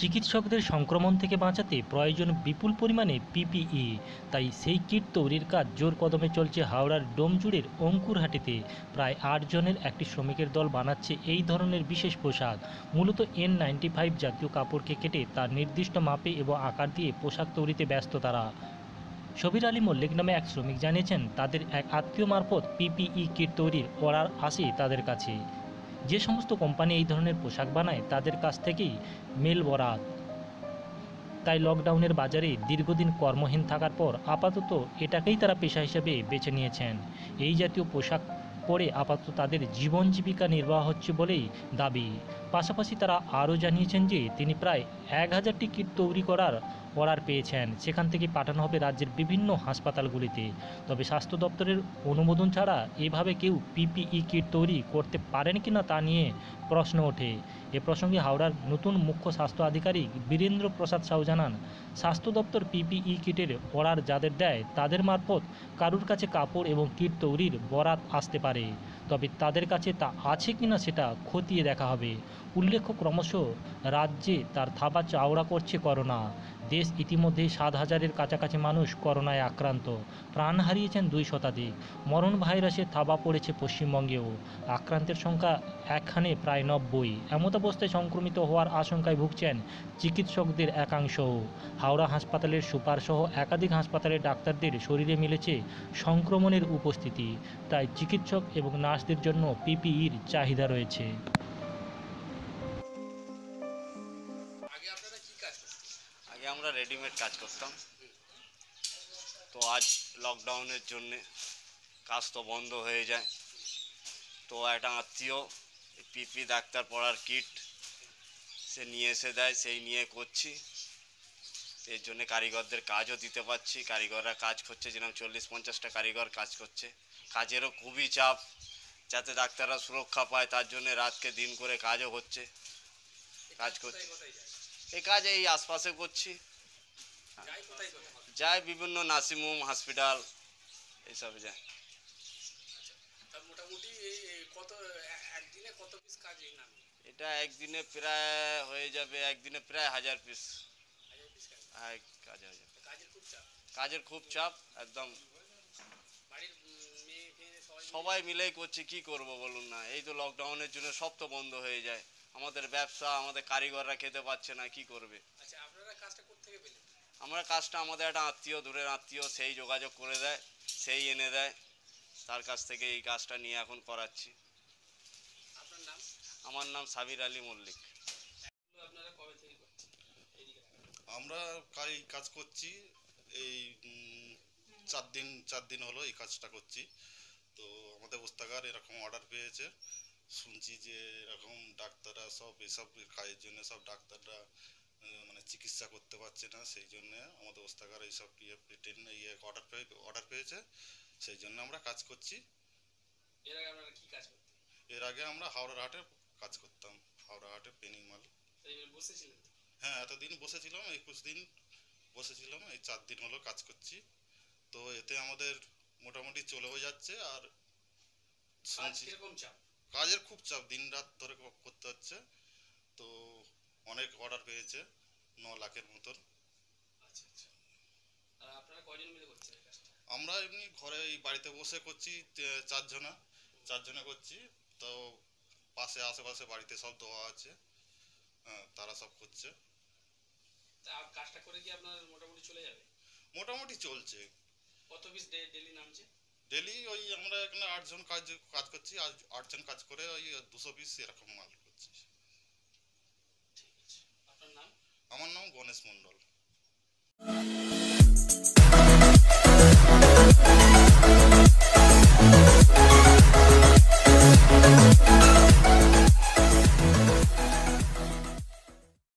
চিকিৎসকদের সংক্রমণ থেকে বাঁচাতে প্রয়োজন বিপুল পরিমাণে পিপিই। তাই সেই কিট তৈরির কাজ জোর কদমে চলছে হাওড়ার ডোমজুড়ের অঙ্কুরহাটিতে। প্রায় আট জনের একটি শ্রমিকের দল বানাচ্ছে এই ধরনের বিশেষ পোশাক। মূলত এন নাইনটি ফাইভ জাতীয় কাপড়কে কেটে তার নির্দিষ্ট মাপে এবং আকার দিয়ে পোশাক তৈরিতে ব্যস্ত তারা। সবির আলী মল্লিক নামে এক শ্রমিক জানিয়েছেন, তাদের এক আত্মীয় মারফত পিপিই কিট তৈরির অর্ডার আসে তাদের কাছে। যে সমস্ত কোম্পানি এই ধরনের পোশাক বানায়, তাদের কাছ থেকেই মেল বরাত। তাই লকডাউনের বাজারে দীর্ঘদিন কর্মহীন থাকার পর আপাতত এটাকেই তারা পেশা হিসেবে বেছে নিয়েছেন। এই জাতীয় পোশাক পরে আপাতত তাদের জীবন জীবিকা নির্বাহ হচ্ছে বলেই দাবি। পাশাপাশি তারা আরও জানিয়েছেন যে তিনি প্রায় এক হাজারটি কিট তৈরি করার অর্ডার পেয়েছেন। সেখান থেকে পাঠানো হবে রাজ্যের বিভিন্ন হাসপাতালগুলিতে। তবে স্বাস্থ্য দপ্তরের অনুমোদন ছাড়া এভাবে কেউ পিপিই কিট তৈরি করতে পারেন কি না তা নিয়ে প্রশ্ন ওঠে। এ প্রসঙ্গে হাওড়ার নতুন মুখ্য স্বাস্থ্য আধিকারিক বীরেন্দ্র প্রসাদ সাহু জানান, স্বাস্থ্য দপ্তর পিপিই কিটের অর্ডার যাদের দেয় তাদের মারফত কারুর কাছে কাপড় এবং কিট তৈরির বরাত আসতে পারে। তবে তাদের কাছে তা আছে কিনা সেটা খতিয়ে দেখা হবে। উল্লেখ্য ক্রমশ রাজ্যে তার থাবা চাওড়া করছে করোনা। দেশ ইতিমধ্যেই সাত হাজারের কাছাকাছি মানুষ করোনায় আক্রান্ত। প্রাণ হারিয়েছেন দুই শতাধিক। মরণ ভাইরাসের থাবা পড়েছে পশ্চিমবঙ্গেও। আক্রান্তের সংখ্যা একখানে প্রায় নব্বই। এমতাবস্থায় সংক্রমিত হওয়ার আশঙ্কায় ভুগছেন চিকিৎসকদের একাংশও। হাওড়া হাসপাতালের সুপারসহ একাধিক হাসপাতালের ডাক্তারদের শরীরে মিলেছে সংক্রমণের উপস্থিতি। তাই চিকিৎসক এবং নার্সদের জন্য পিপিইর চাহিদা রয়েছে। আমরা রেডিমেড কাজ করতাম। তো আজ লকডাউনের জন্যে কাজ তো বন্ধ হয়ে যায়। তো একটা আত্মীয় পিপি ডাক্তার পড়ার কিট সে নিয়ে এসে দেয়, সেই নিয়ে করছি। এর জন্য কারিগরদের কাজও দিতে পারছি। কারিগররা কাজ করছে যেরকম চল্লিশ পঞ্চাশটা কারিগর কাজ করছে। কাজেরও খুবই চাপ, যাতে ডাক্তাররা সুরক্ষা পায়, তার জন্য রাতকে দিন করে কাজও হচ্ছে। কাজ করছি। এই কাজ এই আশপাশে করছি। যায় বিভিন্ন নার্সিংহোম হসপিটাল এইসবে যায়। পিস নামে? এটা একদিনে প্রায় হয়ে যাবে একদিনে প্রায় হাজার পিস পিস হ্যাঁ কাজ হয়ে যাবে। কাজের খুব চাপ। একদম। সবাই মিলেই করছি কি করব বলুন না? এই তো লকডাউনের জন্য সব তো বন্ধ হয়ে যায়। আমাদের ব্যবসা আমাদের কারিগররা খেতে পাচ্ছে না কি করবে? আচ্ছা আপনারা কাজটা কোথা থেকে পেলেন আমরা কাজটা আমাদের একটা আত্মীয় দূরের আত্মীয় সেই যোগাযোগ করে দেয় সেই এনে দেয়। তার কাছ থেকে এই কাজটা নিয়ে এখন করাচ্ছি। আপনার নাম? আমার নাম সাবির আলী মল্লিক। আমরা এই কাজ করছি এই চার দিন চার দিন হলো এই কাজটা করছি। তো আমাদের ওস্তাগার এরকম অর্ডার পেয়েছে। শুনছি যে এরকম ডাক্তাররা সব এসব কাজের জন্য সব ডাক্তাররা মানে চিকিৎসা করতে পারছে না সেই জন্য আমাদের ওস্তাগার এইসব ইয়ে পেটেন ইয়ে অর্ডার পেয়ে অর্ডার পেয়েছে সেই জন্য আমরা কাজ করছি। এর আগে আপনারা কি কাজ করতেন? এর আগে আমরা হাওড়ার হাটে কাজ করতাম হাওড়া হাটে পেনিং মাল। বসেছিলেন? হ্যাঁ এতদিন বসেছিলাম একুশ দিন বসেছিলাম এই চার দিন হলো কাজ করছি। তো এতে আমাদের মোটামুটি চলেও যাচ্ছে আর কাজ কীরকম চাপ? কাজের খুব চাপ দিন রাত ধরে করতে হচ্ছে। তো অনেক অর্ডার পেয়েছে ন লাখের মতন। আচ্ছা আচ্ছা। আমরা এমনি ঘরে এই বাড়িতে বসে করছি চারজনা। চারজনে করছি তো পাশে আশেপাশে বাড়িতে সব দেওয়া আছে। তারা সব করছে। কাজটা করে কি আপনার মোটামুটি চলে যাবে? মোটামুটি চলছে। কত পিস ডেলি নামছে? ডেলি ওই আমরা এখানে আটজন কাজ কাজ করছি আট- আটজন কাজ করে ওই দুশো পিস এরকম মাল করছি ঠিক আছে আপনার নাম আমার নাম গণেশ মণ্ডল